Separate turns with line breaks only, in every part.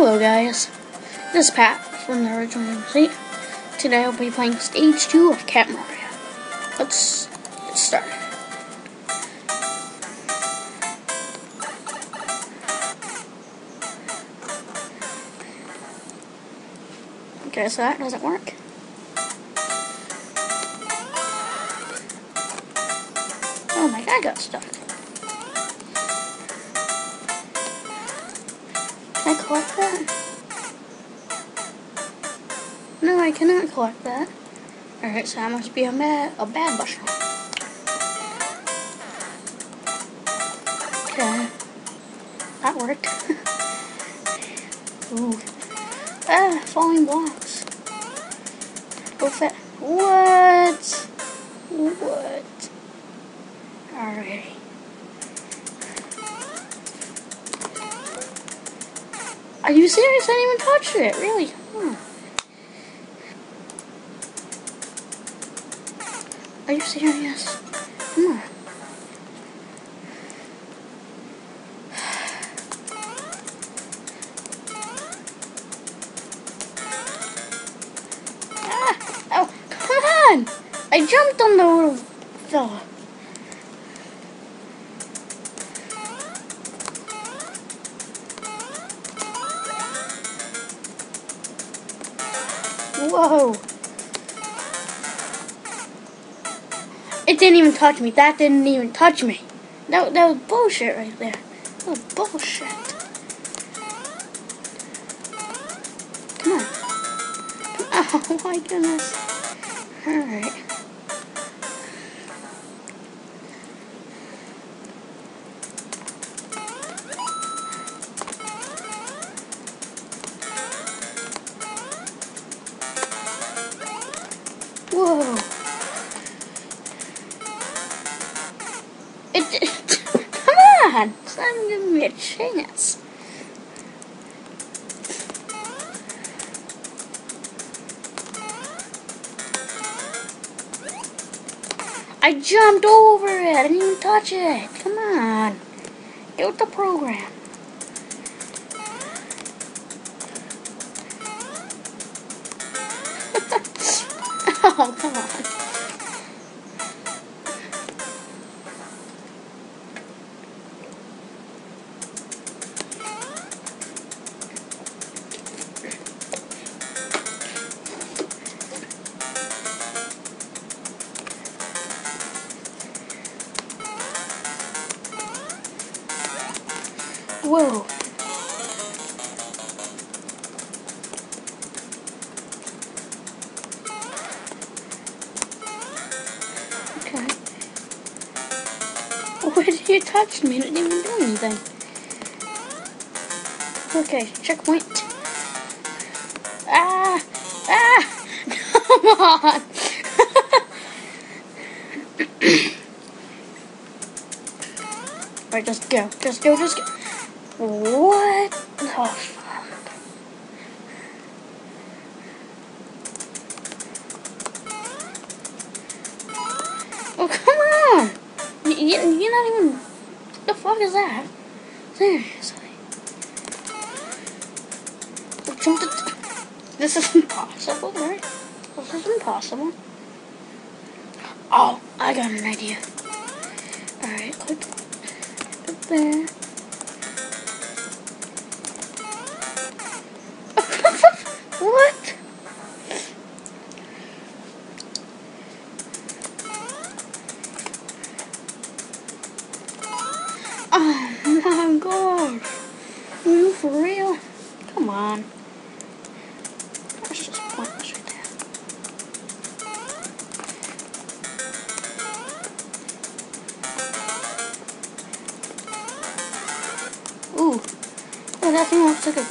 Hello guys, this is Pat from the original seat. Today I'll be playing stage 2 of Cat Mario. Let's get started. Okay, so that doesn't work. Oh my god, I got stuck. Collect that? No, I cannot collect that. Alright, so I must be a bad, a bad mushroom. Didn't it. Really? Hmm. Are you serious? Come on. Ah! Oh, come on! I jumped on the little fella. Didn't even touch me. That didn't even touch me. That, that was bullshit right there. That was bullshit. Come on. Oh my goodness. Alright. I jumped over it. I didn't even touch it. Come on. Get with the program. oh, come on. Checkpoint. Ah! Ah! Come on! Alright, just go. Just go, just go. What? Oh, fuck. Oh, come on! You're not even. What the fuck is that? Seriously. I. This is impossible, right? This is impossible. Oh, I got an idea. Alright, click up there.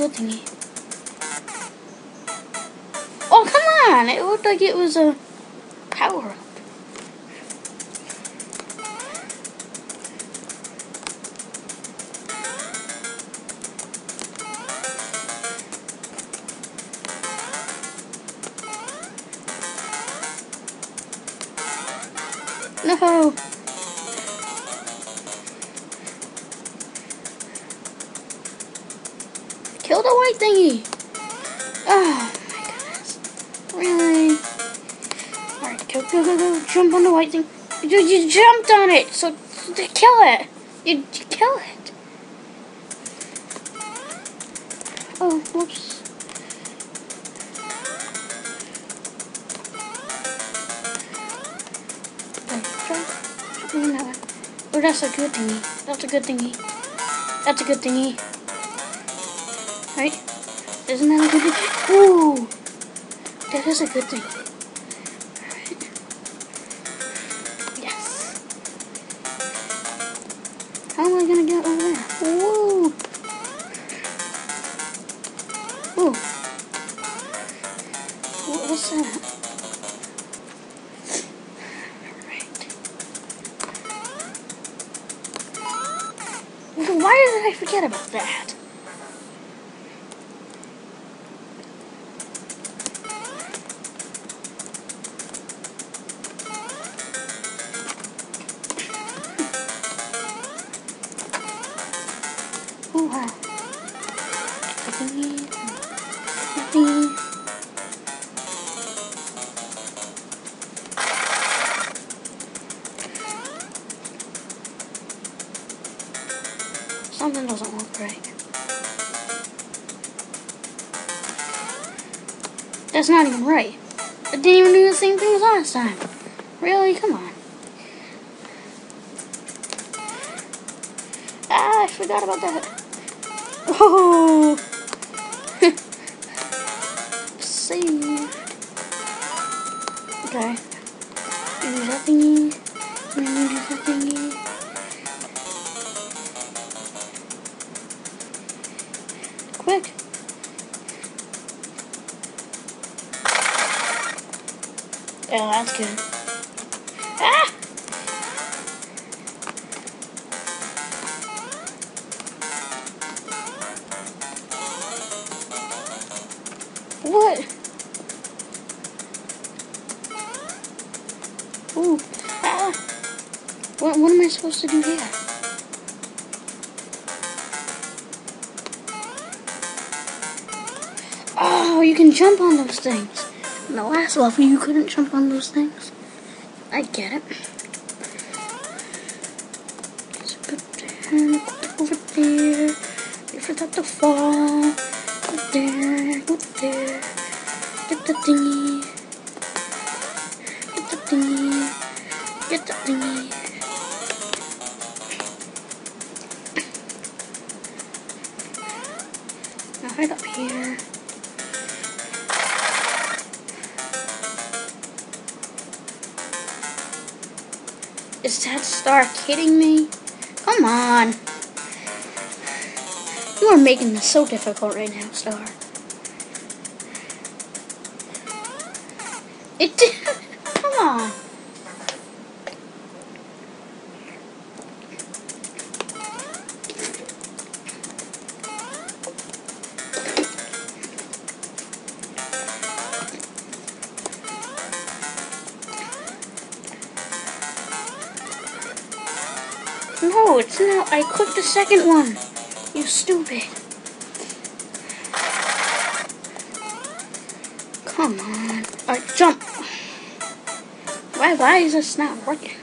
Thingy. Oh, come on! It looked like it was a power up. No! White thing. You, you jumped on it, so to kill it. You, you kill it. Oh, whoops. Oh, that's a good thingy. That's a good thingy. That's a good thingy. Right? Isn't that a good thing? Ooh! That is a good thing. Ooh. What, what's that? Alright. Why did I forget about that? Time. Really? Come on. Ah, I forgot about that. Oh, that's good. Ah! What? Ooh. Ah. What, what am I supposed to do here? Oh, you can jump on those things. In the last level, you couldn't jump on those things. I get it. So go there, go over there. Wait for that to fall. Is that star kidding me? Come on. You are making this so difficult right now, Star. It did. Second one. You stupid. Come on. Alright, jump. Why, why is this not working?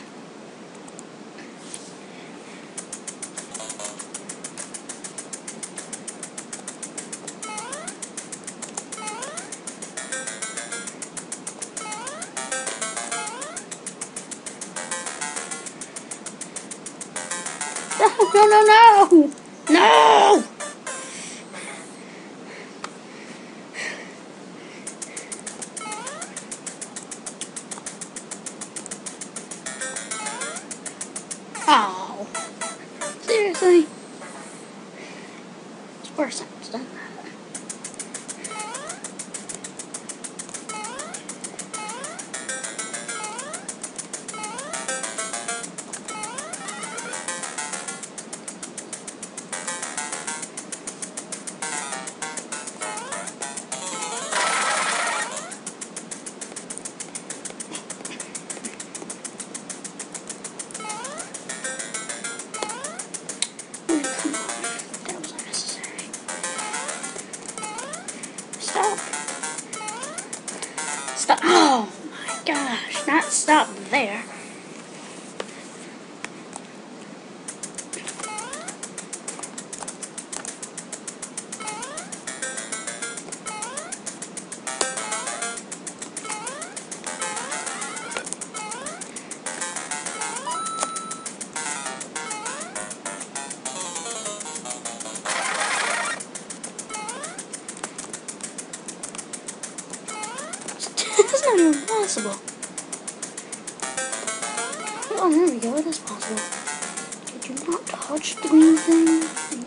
Possible. Oh, there we go. It is possible. Did you not touch the green thing?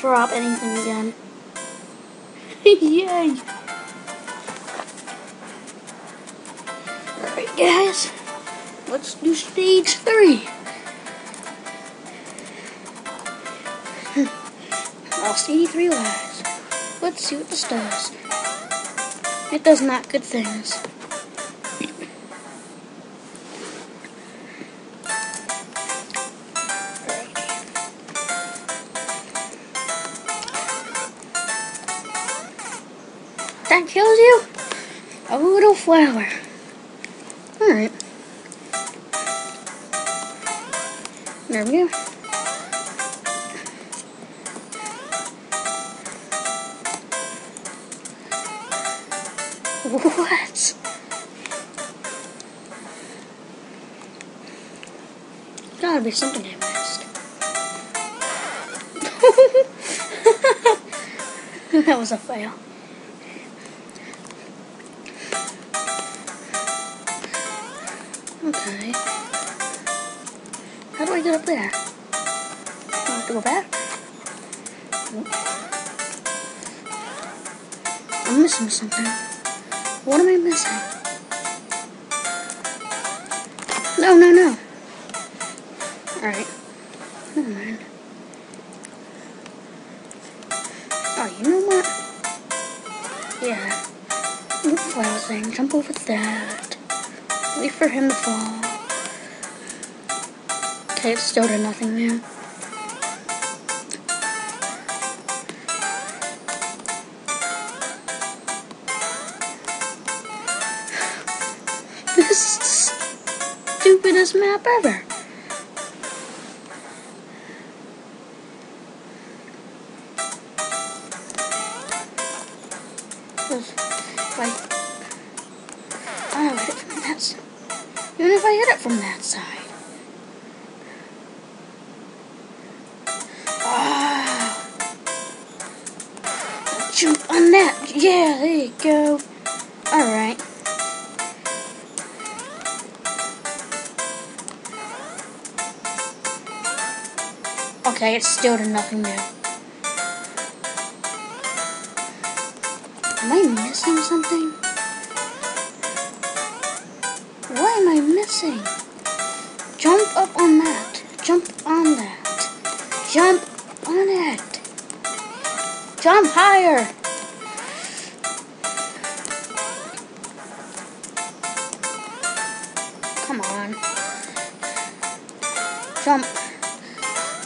Drop anything again. Yay! Alright, guys. Let's do stage three. I'll see three lives. Let's see what this does. It does not good things. That kills you? A little flower. Alright. There we go. What? Gotta be something I missed. that was a fail. Okay. How do I get up there? Do I have to go back? Nope. I'm missing something. What am I missing? No, no, no. Alright. Never mind. Oh, you know what? Yeah. Move flower thing. Jump over that. Wait for him to fall. Okay, it's still to nothing now. This is the stupidest map ever. Jump on that. Yeah, there you go. Alright. Okay, it's still to nothing new. Am I missing something? What am I missing? Jump up on that. Jump higher. Come on. Jump.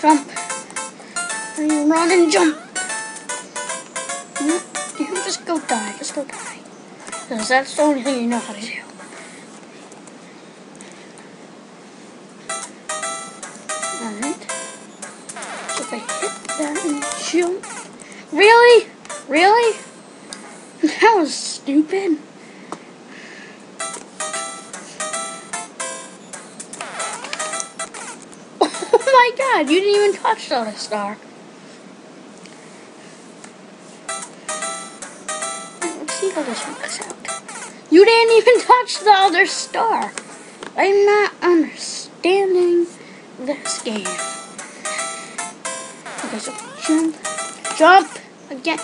Jump. Run and jump. You you just go die. Just go die. Because that's the only thing you know how to do. my god, you didn't even touch the star. Let's see how this works out. You didn't even touch the other star. I'm not understanding this game. Okay, so jump, jump again.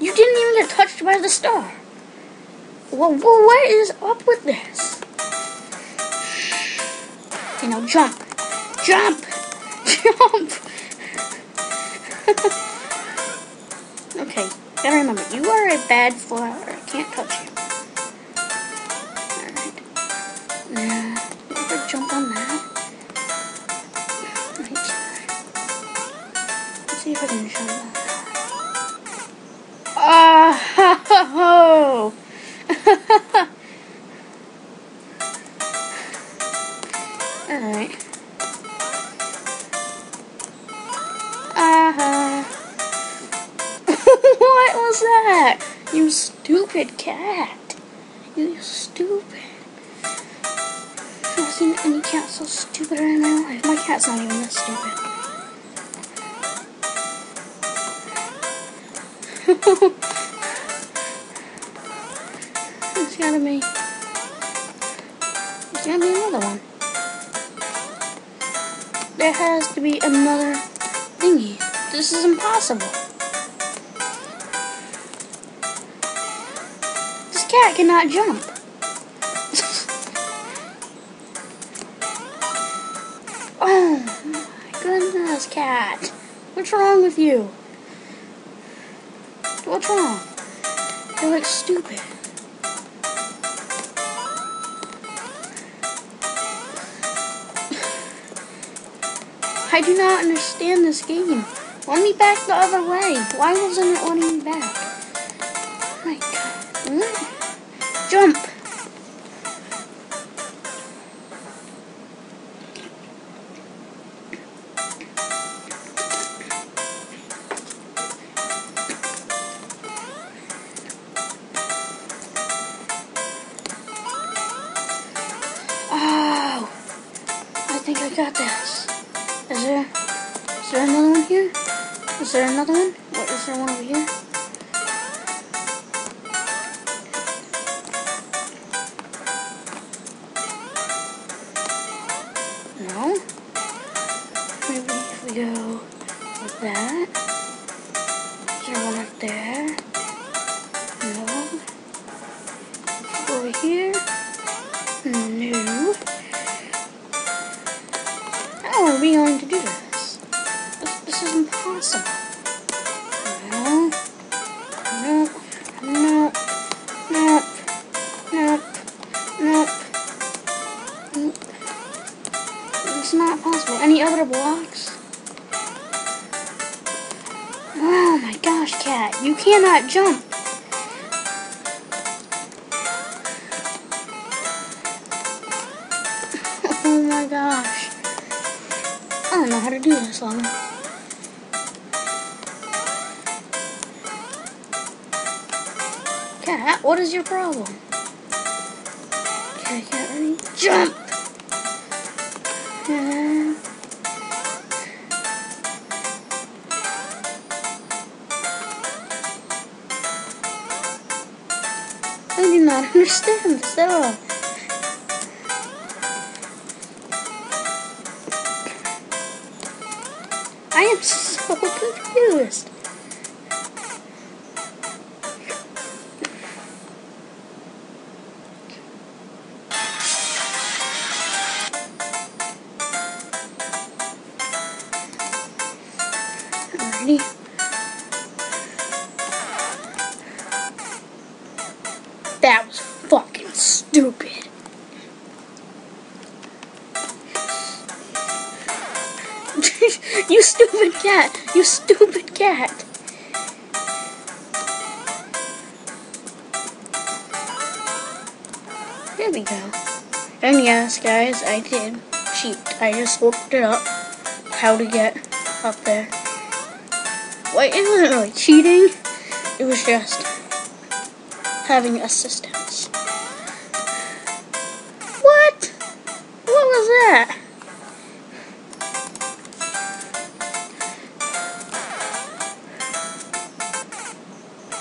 You didn't even get touched by the star. Well, well what is up with this? Okay, now jump, jump jump. okay, gotta remember, you are a bad flower. I can't touch you. Alright. Now, you ever jump on that? Right. Let's see if I can jump that. Stupid. I've seen any cat so stupid in my life. My cat's not even that stupid. There's gotta be. There's gotta be another one. There has to be another thingy. This is impossible. Cat cannot jump. oh my goodness, cat. What's wrong with you? What's wrong? You look stupid. I do not understand this game. Let me back the other way. Why wasn't it letting me back? My God. What? Jump. Oh, I think I got this. Is there, is there another one here? Is there another one? What, is there one over here? Oh my gosh. I don't know how to do this long. Cat, what is your problem? Okay, cat, ready? Jump! I do not understand this at all. There we go. And yes, guys, I did cheat. I just looked it up how to get up there. Wait, it wasn't really cheating. It was just having assistance. What? What was that?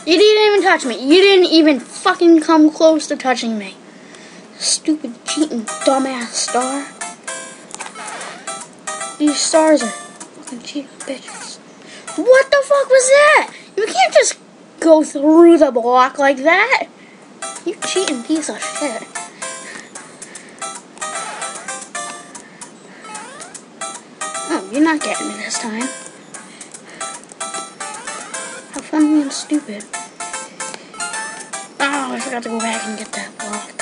You didn't even touch me. You didn't even fucking come close to touching me. Stupid cheating dumbass star. These stars are fucking cheating bitches. What the fuck was that? You can't just go through the block like that. You cheating piece of shit. Oh, you're not getting me this time. How funny and stupid. Oh, I forgot to go back and get that block.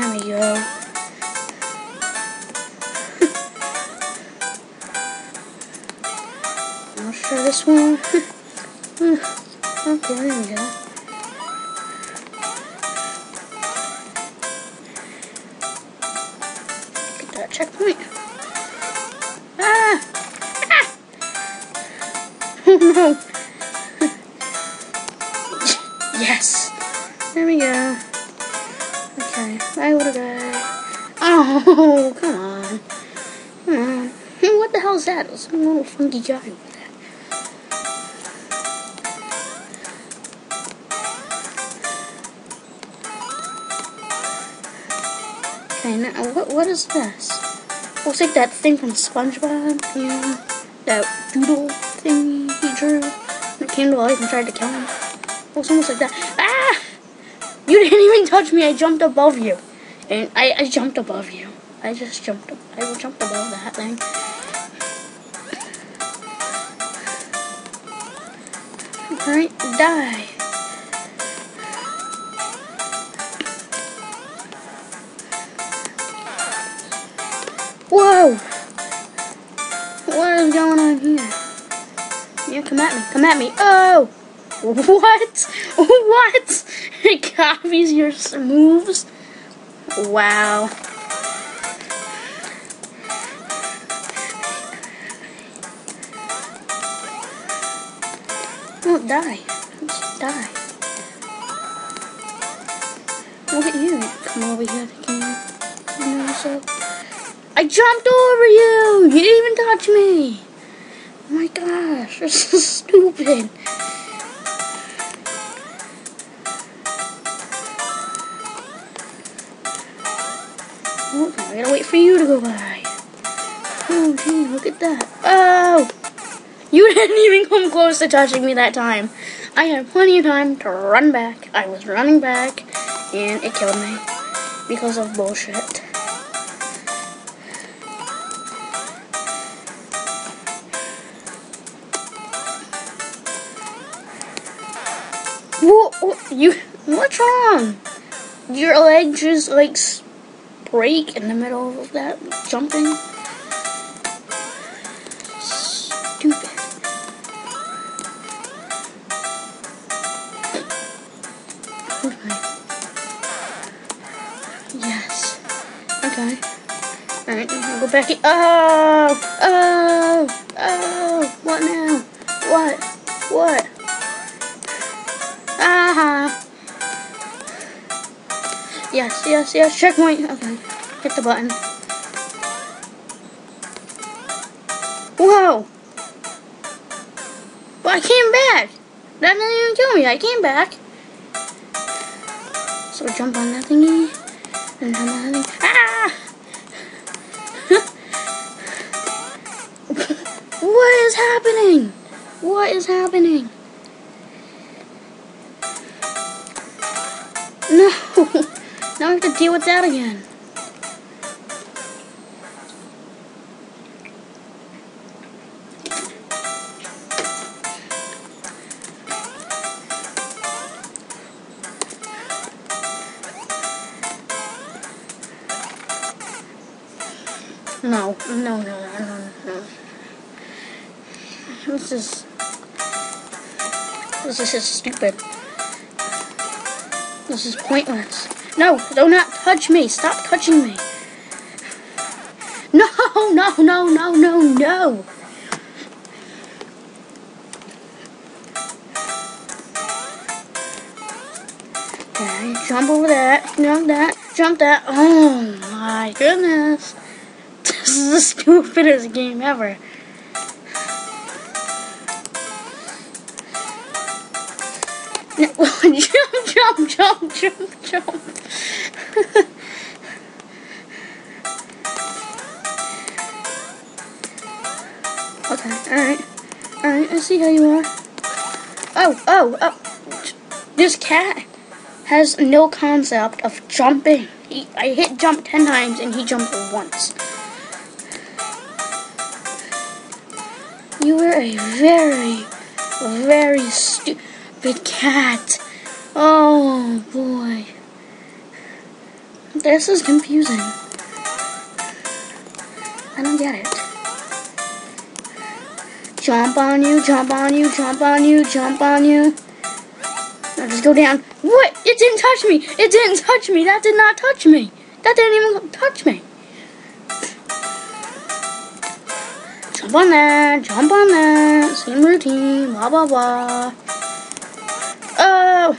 There we go. I'll try this one. okay, there we go. Get that checkpoint. Some little funky guy. Okay, now what what is this? Looks like that thing from SpongeBob, you know, that doodle thing he drew. It came to life and tried to kill him. Looks almost like that. Ah! You didn't even touch me. I jumped above you, and I, I jumped above you. I just jumped. I jumped above that thing. Die. Whoa! What is going on here? Yeah, come at me. Come at me. Oh! What? What? It copies your moves? Wow. Die. Just die. Look at you. Come over here again. You so. I jumped over you! You didn't even touch me! Oh my gosh, this is stupid. Oh, I gotta wait for you to go by. Oh, gee, look at that. Oh! You didn't even come close to touching me that time. I had plenty of time to run back. I was running back, and it killed me because of bullshit. What, what, you? What's wrong? Your leg just like break in the middle of that jumping. Back. Oh! Oh! Oh! What now? What? What? Ah! Yes, yes, yes. Checkpoint. Okay. Hit the button. Whoa! Well, I came back. That didn't even kill me. I came back. So jump on that thingy. And jump on that thing. Ah! What is happening? No. Now I have to deal with that again. No, no, no, no, no, no. This is this is stupid. This is pointless. No, do not touch me. Stop touching me. No, no, no, no, no, no. Okay, jump over that, jump that, jump that. Oh my goodness. This is the stupidest game ever. Jump, jump, jump, jump, jump. okay, alright. Alright, I see how you are. Oh, oh, oh. This cat has no concept of jumping. He, I hit jump 10 times and he jumped once. You were a very, very stupid cat. Oh boy. This is confusing. I don't get it. Jump on you, jump on you, jump on you, jump on you. Now just go down. What? It didn't touch me. It didn't touch me. That did not touch me. That didn't even touch me. Jump on that. Jump on that. Same routine. Blah, blah, blah. Oh.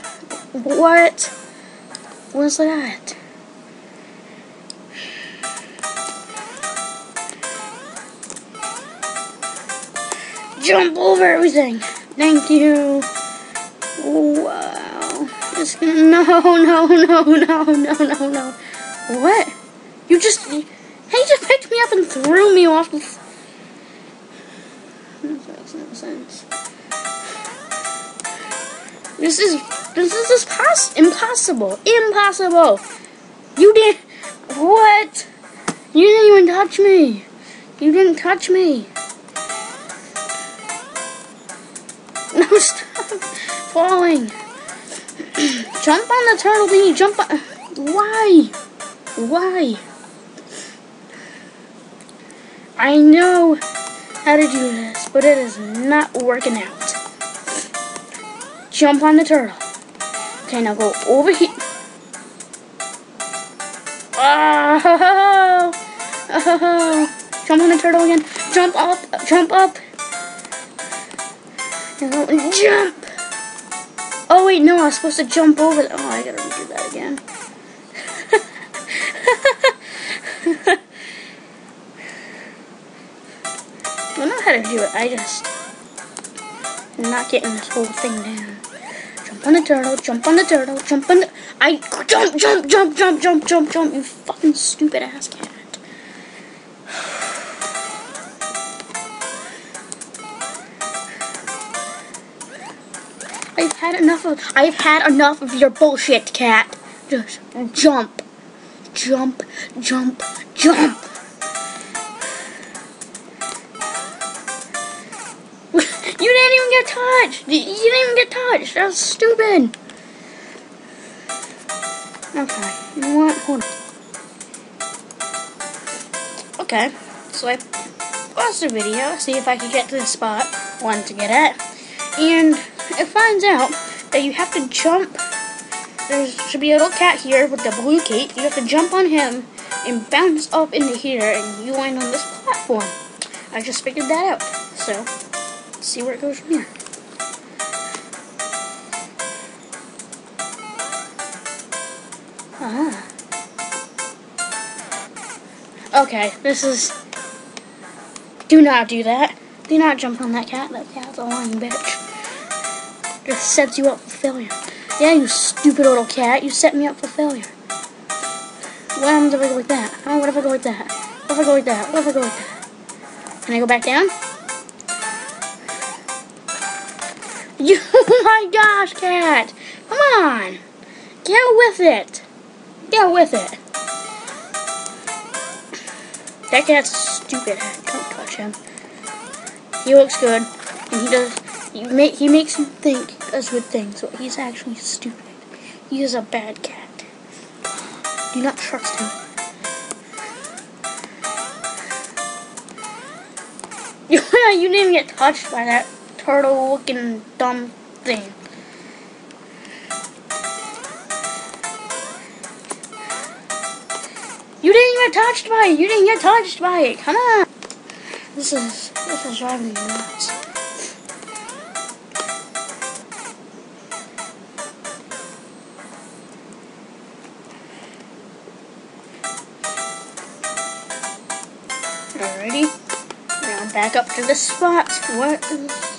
What? Was that? Jump over everything. Thank you. Wow. Just no, no, no, no, no, no, no. What? You just he just picked me up and threw me off the. That makes no sense. This is this is impossible. Impossible. You didn't. What? You didn't even touch me. You didn't touch me. No, stop falling. Jump on the turtle thingy. Jump on. Why? Why? I know how to do this, but it is not working out. Jump on the turtle. Okay, now go over here. Oh, jump on the turtle again. Jump up, jump up. Jump. Oh wait, no, I was supposed to jump over. Oh, I gotta redo that again. I don't know how to do it. I just I'm not getting this whole thing down. Jump on the turtle, jump on the turtle, jump on the. I jump, jump, jump, jump, jump, jump, jump. You fucking stupid ass cat. I've had enough of. I've had enough of your bullshit, cat. Just jump, jump, jump, jump. You didn't even get touched. You didn't even get touched. That's stupid. Okay. You what? Hold on. Okay. So I paused the video, see if I could get to the spot I wanted to get at. And it finds out that you have to jump. There should be a little cat here with the blue cape. You have to jump on him and bounce up into here, and you land on this platform. I just figured that out. So see where it goes from here. Ah. Okay, this is. Do not do that. Do not jump on that cat. That cat's a lying bitch. Just sets you up for failure. Yeah, you stupid little cat. You set me up for failure. What happens if I go like that? Oh, what if I go like that? What if I go like that? What if I go like that? Can I go back down? You, oh my gosh, cat! Come on! Get with it! Get with it! That cat's stupid. Don't touch him. He looks good, and he does. He, make, he makes you think does good things, but he's actually stupid. He is a bad cat. Do not trust him. you didn't even get touched by that turtle looking dumb thing. You didn't get touched by it. You didn't get touched by it. Come on. This is this is driving me nuts. Alrighty. Now back up to the spot. What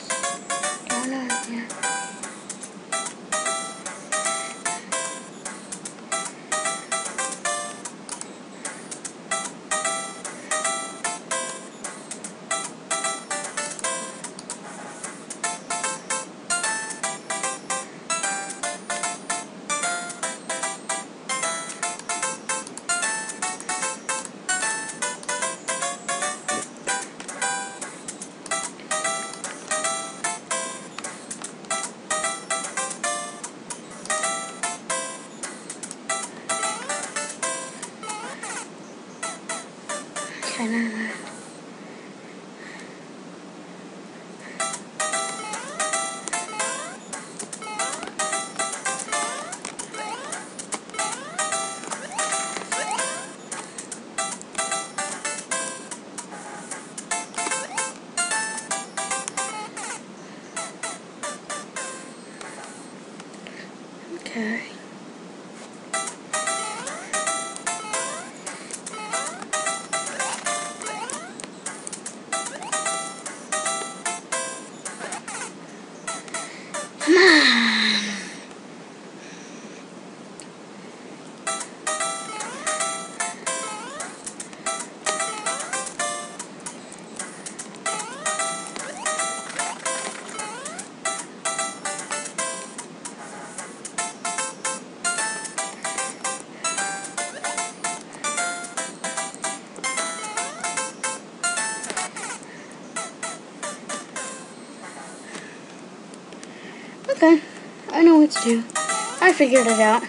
figured it out.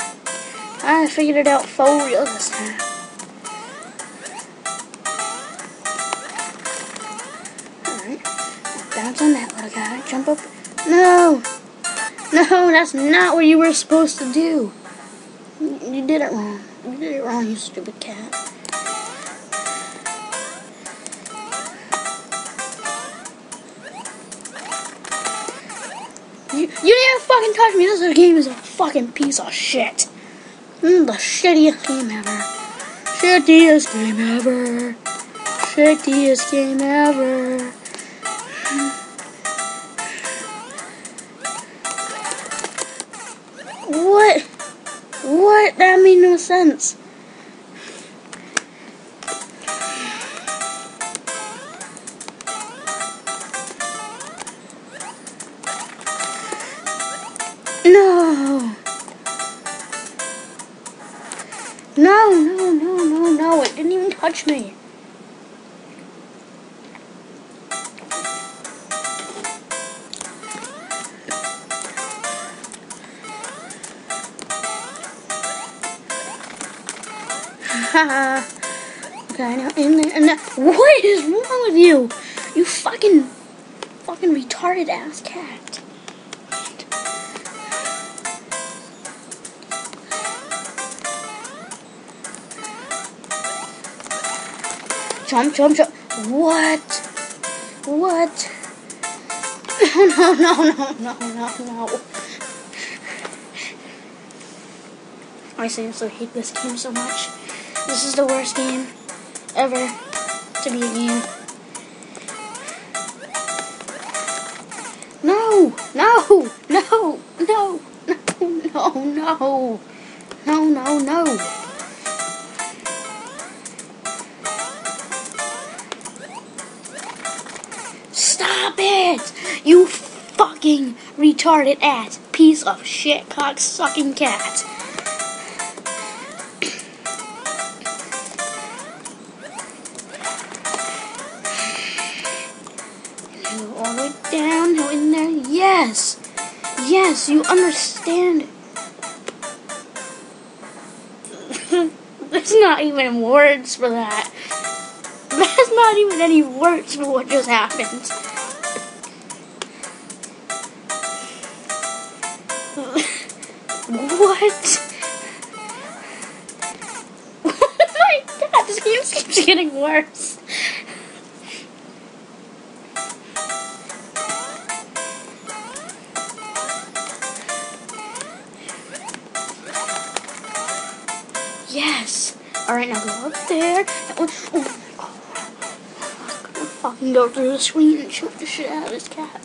I figured it out for real this time. Alright, bounce on that little guy. Jump up. No! No, that's not what you were supposed to do. You you did it wrong. You did it wrong, you stupid cat. You, didn't fucking touch me. This game is a fucking piece of shit. Mm, the shittiest game ever. Shittiest game ever. Shittiest game ever. What? What? That made no sense. continue. É. Jump, jump, jump. What? What? No, no, no, no, no, no, no. I seriously hate this game so much. This is the worst game ever to be a game. No, no, no, no, no, no, no, no, no, no. Retarded ass piece of shit cock sucking cat. All the way down, go in there. Yes! Yes, you understand. There's not even words for that. There's not even any words for what just happened. Worse. Yes. All right, now go up there. Oh my god. I'm gonna fucking go through the screen and shoot the shit out of this cat.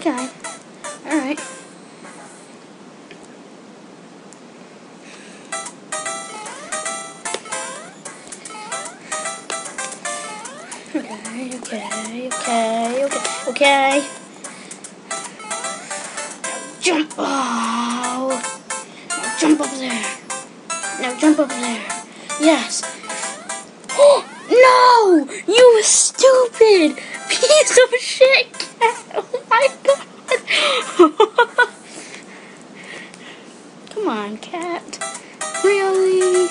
Okay. Alright. Okay, okay, okay, okay, okay. Jump! Oh! Now jump up there! Now jump up there! Yes! Oh! No! You stupid piece of shit cow! My god! Come on, cat. Really?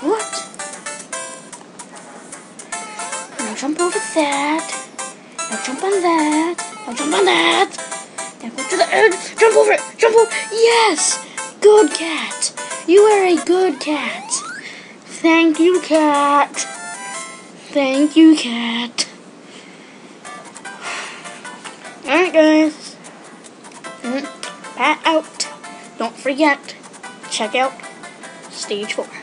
What? Now jump over that. Now jump on that. Now jump on that. Now go to the edge. Jump over it. Jump over. Yes. Good cat. You are a good cat. Thank you, cat. Thank you, cat. Alright, guys. Mm, Pat out. Don't forget, check out stage four.